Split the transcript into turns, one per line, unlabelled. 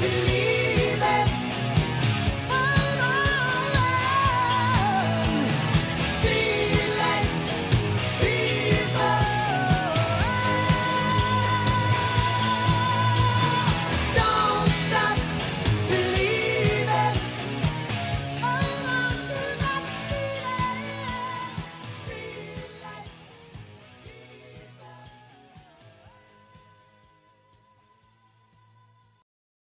you